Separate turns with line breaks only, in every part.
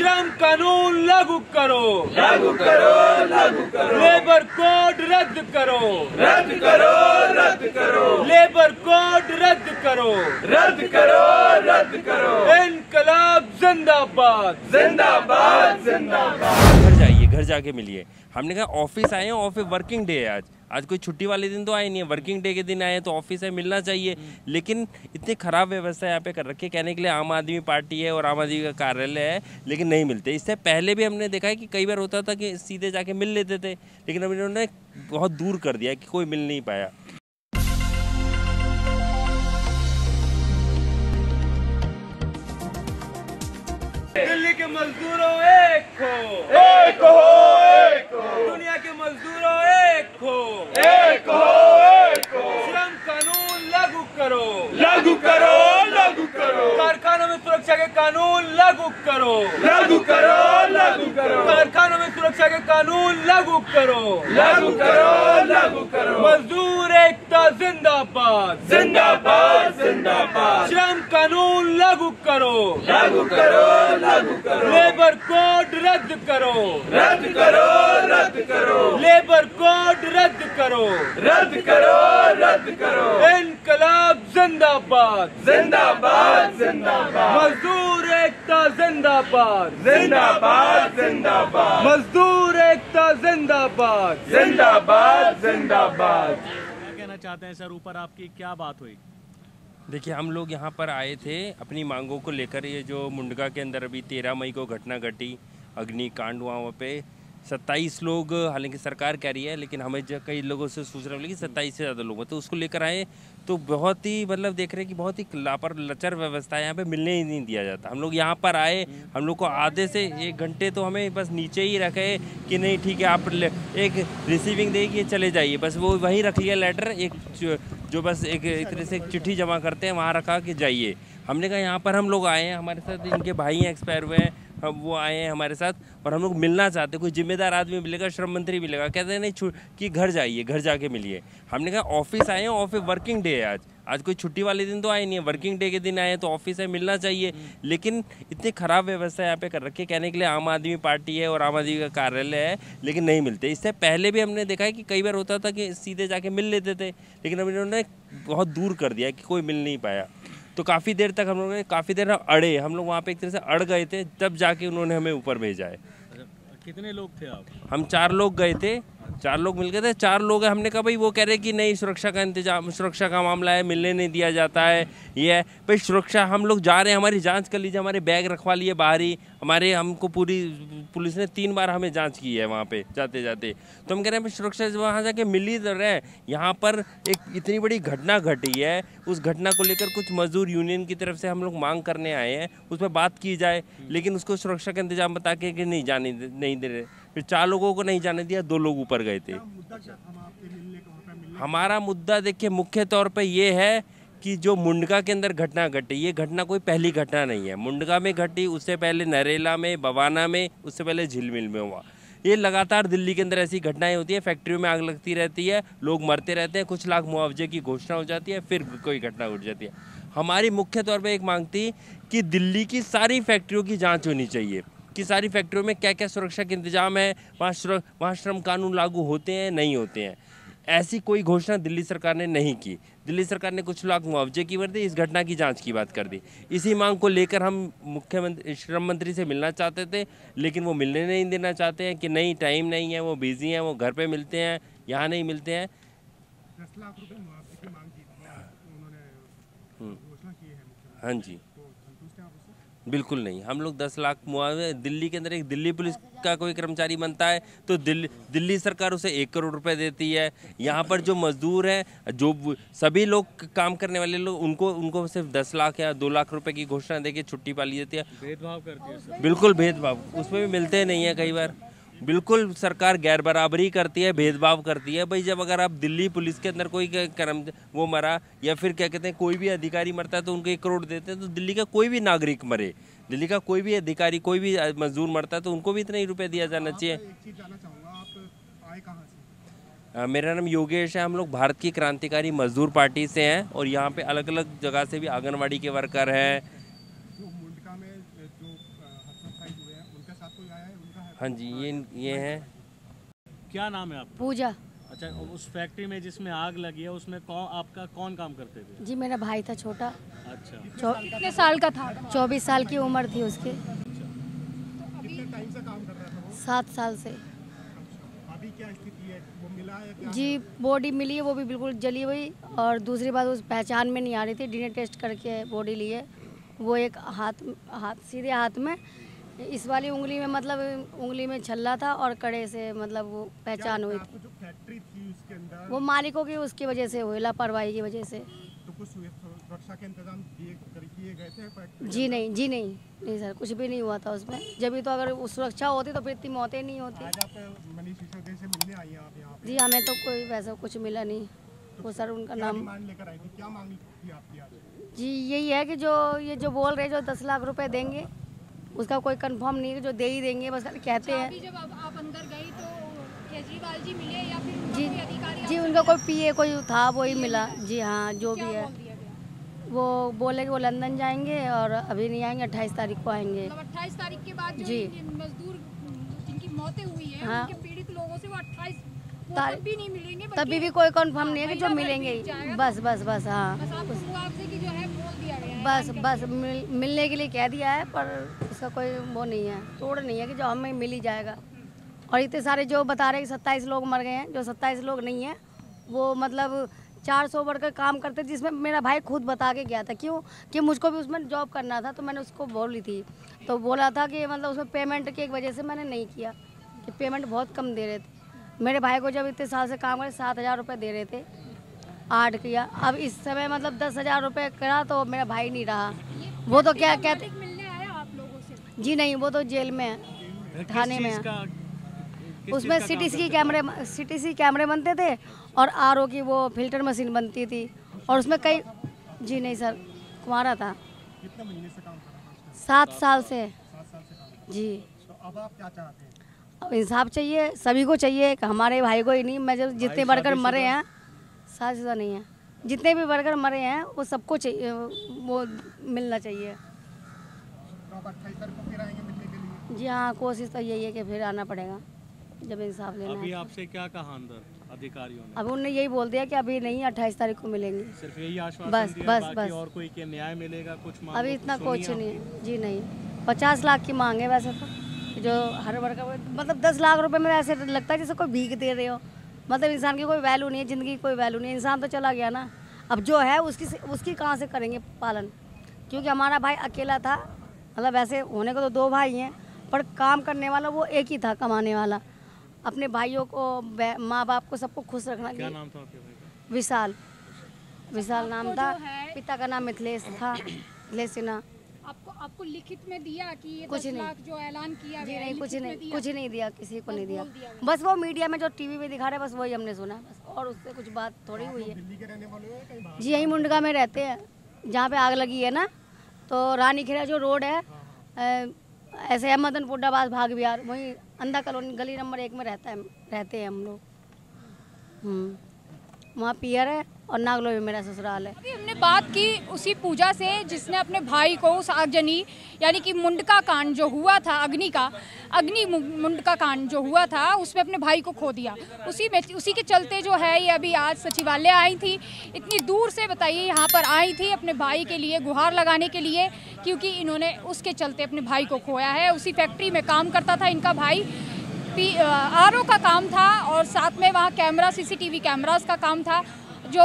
श्रम कानून लागू करो।
लागू करो लागू करो।
लेबर कोड रद्द करो।
रद्द करो रद्द करो।
लेबर कोड रद्द करो।
रद्द करो रद्द करो।
इनकलाब जिंदाबाद।
जिंदाबाद जिंदाबाद।
घर जाइए घर जाके मिलिए। हमने कहा ऑफ़िस आए हैं ऑफ़िस वर्किंग डे है आज। आज कोई छुट्टी वाले दिन तो आए नहीं है वर्किंग डे के दिन आए तो ऑफ़िस है मिलना चाहिए। लेकिन इतनी खराब व्यवस्था यहाँ पे कर रखी है कहने के लिए आम आदमी पार्टी है और आम आदमी का कार्यालय है लेकिन नहीं मिलते। इससे पहले भी हमने देखा है कि कई बार होता था कि सीधे जाके मिल लेते थे लेकिन अब इन्होंने बहुत दूर कर दिया कि कोई मिल नहीं पाया।
दिल्ली के मजदूरों एक हो।
एक हो एक हो
दुनिया के मजदूरों एक हो।
एक हो एक हो।
श्रम कानून लागू करो।
लागू करो लागू करो।
कारखानों में सुरक्षा के कानून लागू करो।
लागू करो लागू करो।
कारखानों में सुरक्षा के कानून लागू करो।
लागू करो लागू करो।
मजदूर एकता जिंदाबाद।
जिंदाबाद जिंदाबाद।
श्रम कानून लागू करो।
लागू करो लागू करो।
लेबर कोड रद्द करो।
रद्द करो रद्द करो।
लेबर कोड रद्द करो।
रद्द करो रद्द करो।
इनकलाब जिंदाबाद।
जिंदाबाद जिंदाबाद।
मजदूर एकता जिंदाबाद।
जिंदाबाद जिंदाबाद।
मजदूर एकता जिंदाबाद।
जिंदाबाद जिंदाबाद।
क्या कहना चाहते हैं सर? ऊपर आपकी क्या बात हुई?
देखिए हम लोग यहाँ पर आए थे अपनी मांगों को लेकर। ये जो मुंडका के अंदर अभी तेरह मई को घटना घटी अग्निकांड हुआ वहाँ पे। सत्ताईस लोग, हालाँकि सरकार कह रही है, लेकिन हमें कई लोगों से सूचना मिली कि सत्ताईस से ज़्यादा लोग हैं। तो उसको लेकर आए तो बहुत ही मतलब देख रहे हैं कि बहुत ही लापर, लचर व्यवस्था यहाँ पे मिलने ही नहीं दिया जाता। हम लोग यहाँ पर आए, हम लोग को आधे से एक घंटे तो हमें बस नीचे ही रखे कि नहीं, ठीक है, आप एक रिसीविंग देगी चले जाइए। बस वो वहीं रख लिया लेटर एक जो- बस एक तरह से चिट्ठी जमा करते हैं, वहाँ रखा कि जाइए। हमने कहा, यहाँ पर हम लोग आए हैं, हमारे साथ इनके भाई एक्सपायर हुए हैं। हम वो आए हैं हमारे साथ और हम लोग मिलना चाहते कोई जिम्मेदार आदमी मिलेगा, श्रम मंत्री मिलेगा, कहते हैं, नहीं कि घर जाइए, घर जाके मिलिए। हमने कहा, ऑफ़िस आए हैं, ऑफ़िस वर्किंग डे है आज। आज कोई छुट्टी वाले दिन तो आए नहीं है वर्किंग डे के दिन आए तो ऑफ़िस है मिलना चाहिए। लेकिन इतनी खराब व्यवस्था यहाँ पे कर रखी है। कहने के लिए आम आदमी पार्टी है और आम आदमी का कार्यालय है, लेकिन नहीं मिलते। इससे पहले भी हमने देखा है कि कई बार होता था कि सीधे जाके मिल लेते थे, लेकिन अब इन्होंने बहुत दूर कर दिया कि कोई मिल नहीं पाया। तो काफ़ी देर तक हम लोग ने काफ़ी देर अड़े। हम लोग वहाँ पे एक तरह से अड़ गए थे तब जाके उन्होंने हमें ऊपर भेजा है।
अच्छा, कितने लोग थे आप?
हम चार लोग गए थे। चार लोग मिल गए थे। चार लोग हैं। हमने कहा, भाई, वो कह रहे कि नहीं, सुरक्षा का इंतज़ाम, सुरक्षा का मामला है, मिलने नहीं दिया जाता है, ये है। भाई, सुरक्षा, हम लोग जा रहे हैं, हमारी जाँच कर लीजिए, हमारे बैग रखवा लिए बाहर ही, हमारे, हमको पूरी, पुलिस ने तीन बार हमें जाँच की है वहाँ पे जाते जाते तो हम कह रहे हैं, भाई, सुरक्षा वहाँ जाके मिल ही रहे हैं। यहाँ पर एक इतनी बड़ी घटना घटी है। उस घटना को लेकर कुछ मजदूर यूनियन की तरफ़ से हम लोग मांग करने आए हैं। उस पर बात की जाए, लेकिन उसको सुरक्षा का इंतज़ाम बता के कि नहीं जाने, नहीं दे रहे। फिर चार लोगों को नहीं जाने दिया दो लोग ऊपर गए थे। हमारा मुद्दा देखिए मुख्य तौर पे ये है कि जो मुंडका के अंदर घटना घटी ये घटना कोई पहली घटना नहीं है। मुंडका में घटी उससे पहले नरेला में बवाना में उससे पहले झिलमिल में हुआ। ये लगातार दिल्ली के अंदर ऐसी घटनाएँ होती है फैक्ट्रियों में आग लगती रहती है लोग मरते रहते हैं कुछ लाख मुआवजे की घोषणा हो जाती है फिर कोई घटना उठ जाती है। हमारी मुख्य तौर पर एक मांग थी कि दिल्ली की सारी फैक्ट्रियों की जाँच होनी चाहिए। कि सारी फैक्ट्रियों में क्या क्या सुरक्षा के इंतज़ाम है वहाँ श्र वहाँ श्रम कानून लागू होते हैं नहीं होते हैं? ऐसी कोई घोषणा दिल्ली सरकार ने नहीं की। दिल्ली सरकार ने कुछ लाख मुआवजे की वर्दी इस घटना की जाँच की बात कर दी। इसी मांग को लेकर हम मुख्यमंत्री श्रम मंत्री से मिलना चाहते थे लेकिन वो मिलने नहीं देना चाहते हैं कि नहीं टाइम नहीं है वो बिज़ी हैं वो घर पे मिलते हैं यहाँ नहीं मिलते हैं।
दस लाख रुपए मुआवजे की मांग की उन्होंने
हम्म।
हाँ
जी
तो संतुष्ट हैं आप उससे
बिल्कुल नहीं। हम लोग दस लाख मुआवजे दिल्ली के अंदर एक दिल्ली पुलिस का कोई कर्मचारी बनता है तो दिल्ली दिल्ली सरकार उसे एक करोड़ रुपए देती है। यहाँ पर जो मजदूर हैं जो सभी लोग काम करने वाले लोग उनको उनको सिर्फ़ दस लाख या दो लाख रुपए की घोषणा देके छुट्टी पा ली जाती है।
भेदभाव करती है
बिल्कुल भेदभाव उसमें भी मिलते नहीं है कई बार। बिल्कुल सरकार गैर बराबरी करती है भेदभाव करती है। भाई जब अगर आप दिल्ली पुलिस के अंदर कोई कर्म वो मरा या फिर क्या कहते हैं कोई भी अधिकारी मरता है तो उनको एक करोड़ देते हैं तो दिल्ली का कोई भी नागरिक मरे दिल्ली का कोई भी अधिकारी कोई भी मजदूर मरता है तो उनको भी इतना ही रुपये दिया जाना चाहिए। मेरा नाम योगेश है हम लोग भारत की क्रांतिकारी मजदूर पार्टी से हैं और यहाँ पे अलग अलग जगह से भी आंगनवाड़ी के वर्कर हैं
है
जी ये ये हैं।
क्या नाम है आपका?
पूजा।
अच्छा उस फैक्ट्री में जिसमें आग लगी है उसमें कौन आपका कौन काम करते थे?
जी मेरा भाई था छोटा।
अच्छा।
चौ,
कितने साल का था?
चौबीस साल की उम्र थी उसकी।
कितने टाइम से काम कर रहा था वो?
सात साल से।
अभी क्या स्थिति है? वो मिला है क्या?
जी बॉडी मिली है वो भी बिल्कुल जली हुई। और दूसरी बात उस पहचान में नहीं आ रही थी। डीएनए टेस्ट करके बॉडी ली है। वो एक हाथ हाथ सीधे हाथ में इस वाली उंगली में मतलब उंगली में छल्ला था और कड़े से मतलब वो पहचान हुई थी।
जो फैक्ट्री थी उसके अंदर
वो मालिकों की उसकी वजह से हुई लापरवाही की वजह से।
तो कुछ सुरक्षा के इंतज़ाम किए गए थे
जी नहीं जी नहीं नहीं सर कुछ भी नहीं हुआ था उसमें। जब भी तो अगर सुरक्षा होती तो फिर इतनी मौतें नहीं होती।
मनीष सिसोदिया से मिलने आई आप यहाँ
जी हमें तो कोई वैसा कुछ मिला नहीं। वो सर उनका नाम
लेकर आई थी? क्या मांग थी आपकी
जी यही है कि जो ये जो बोल रहे जो दस लाख रुपए देंगे उसका कोई कंफर्म नहीं है जो दे ही देंगे बस कहते हैं।
जब आप, अंदर गई तो केजरीवाल जी मिले या फिर उनका
जी
कोई अधिकारी
जी उनका कोई पीए कोई था वही मिला। जी हाँ जो भी है। वो बोले कि वो लंदन जाएँगे और अभी नहीं आएँगे अट्ठाईस तारीख को आएँगे।
मतलब अट्ठाईस तारीख के बाद जी। मजदूर जिनकी मौतें हुई है
हाँ।
पीड़ित लोगों से वो अट्ठाईस तब भी नहीं मिलेंगे
तभी भी कोई कंफर्म नहीं है कि जो मिलेंगे। ही बस बस बस हाँ।
है है
बस बस मिलने के लिए कह दिया है पर उसका कोई वो नहीं है, तोड़ नहीं है कि जो हमें मिल ही जाएगा। और इतने सारे जो बता रहे हैं सत्ताईस लोग मर गए हैं, जो सत्ताईस लोग नहीं हैं, वो मतलब चार सौ वर्कर काम करते जिसमें मेरा भाई खुद बता के गया था। क्यों? कि मुझको भी उसमें जॉब करना था तो मैंने उसको बोली थी। तो बोला था कि मतलब उसमें पेमेंट की एक वजह से मैंने नहीं किया, कि पेमेंट बहुत कम दे रहे थे। मेरे भाई को जब इतने साल से काम करे सात हज़ार रुपये दे रहे थे, आठ किया। अब इस समय मतलब दस हज़ार रुपये करा तो मेरा भाई नहीं रहा। वो तो क्या कहते जी नहीं वो तो जेल में है थाने में है। उसमें सिटी सी कैमरे सिटी सी कैमरे बनते थे और आरओ की वो फ़िल्टर मशीन बनती थी और उसमें कई जी नहीं सर कुमारा था।
कितने महीने से काम कर रहा था
सात साल से।
सात साल से काम
जी।
तो अब आप क्या चाहते हैं?
अब इंसाफ चाहिए सभी को चाहिए कि हमारे भाई को ही नहीं मैं जब जितने वर्कर मरे हैं सात शादीशुदा नहीं है। जितने भी वर्कर मरे हैं वो सबको चाहिए वो मिलना चाहिए। जी हाँ कोशिश तो यही है कि फिर आना पड़ेगा जब इंसाफ लेना
अभी आपसे क्या कहा अंदर अधिकारियों ने?
अब उन्होंने यही बोल दिया कि अभी नहीं अट्ठाईस तारीख को मिलेंगे।
सिर्फ़ यही आश्वासन
बस,
दिया
बस, बस।
और कोई के न्याय मिलेगा कुछ
अभी इतना कुछ? नहीं जी नहीं। पचास लाख की मांग है वैसे तो जो हर वर्कर मतलब दस लाख रुपए में ऐसे लगता है जैसे कोई भीख दे रहे हो। मतलब इंसान की कोई वैल्यू नहीं है ज़िंदगी की कोई वैल्यू नहीं है। इंसान तो चला गया ना। अब जो है उसकी उसकी कहाँ से करेंगे पालन? क्योंकि हमारा भाई अकेला था मतलब वैसे होने को तो दो भाई हैं। पर काम करने वाला वो एक ही था कमाने वाला। अपने भाइयों को माँ बाप को सबको खुश रखना
क्या नाम था आपके भाई का?
विशाल। विशाल नाम था पिता का नाम मिथिलेश था मिथिलेश सिन्हा।
आपको आपको लिखित में दिया कि ये
कुछ नहीं।
जो ऐलान किया
जी
गया
नहीं कुछ नहीं कुछ नहीं दिया किसी को नहीं दिया। बस वो मीडिया में जो टीवी पे दिखा रहे हैं बस वही हमने सुना बस। और उससे कुछ बात थोड़ी हुई है।
दिल्ली के रहने वाले हो या कहीं बाहर?
जी यहीं मुंडका में रहते हैं जहाँ पे आग लगी है ना तो रानी खेड़ा जो रोड है ऐसे मदन पुड्डाबाद भाग बिहार वहीं अंधा कॉलोनी गली नंबर एक में रहता है रहते हैं हम लोग। हम्म, वहाँ पियर है। और नागलो में मेरा ससुराल है।
अभी हमने बात की उसी पूजा से, जिसने अपने भाई को, उस आगजनी, यानी कि मुंडका कांड जो हुआ था, अग्नि का, अग्नि मुंडका कांड जो हुआ था, उसमें अपने भाई को खो दिया। उसी में, उसी के चलते जो है, ये अभी आज सचिवालय आई थी। इतनी दूर से बताइए, यहाँ पर आई थी अपने भाई के लिए, गुहार लगाने के लिए, क्योंकि इन्होंने उसके चलते अपने भाई को खोया है। उसी फैक्ट्री में काम करता था इनका भाई। आर का काम था और साथ में वहाँ कैमरा, सीसीटीवी कैमरास का काम था। जो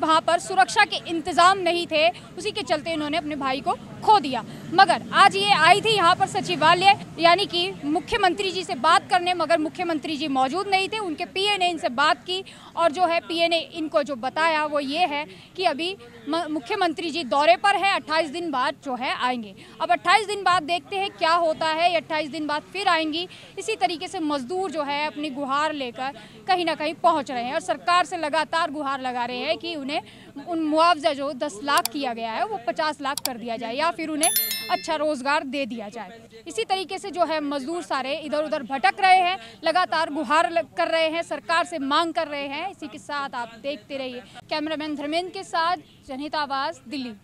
वहाँ पर सुरक्षा के इंतज़ाम नहीं थे, उसी के चलते इन्होंने अपने भाई को खो दिया। मगर आज ये आई थी यहाँ पर सचिवालय, यानी कि मुख्यमंत्री जी से बात करने, मगर मुख्यमंत्री जी मौजूद नहीं थे। उनके पीए ने इनसे बात की और जो है पीए ने इनको जो बताया वो ये है कि अभी मुख्यमंत्री जी दौरे पर है। 28 दिन बाद जो है आएँगे। अब 28 दिन बाद देखते हैं क्या होता है। 28 दिन बाद फिर आएँगी। इसी तरीके से मजदूर जो है अपनी गुहार लेकर कहीं ना कहीं पहुँच रहे हैं और सरकार से लगातार गुहार लगा रहे हैं कि उन्हें उन मुआवजा जो 10 लाख किया गया है, वो 50 लाख कर दिया जाए या फिर उन्हें अच्छा रोज़गार दे दिया जाए। इसी तरीके से जो है मजदूर सारे इधर उधर भटक रहे हैं, लगातार गुहार कर रहे हैं, सरकार से मांग कर रहे हैं। इसी के साथ आप देखते रहिए। कैमरामैन धर्मेंद्र के साथ जनहित आवाज़, दिल्ली।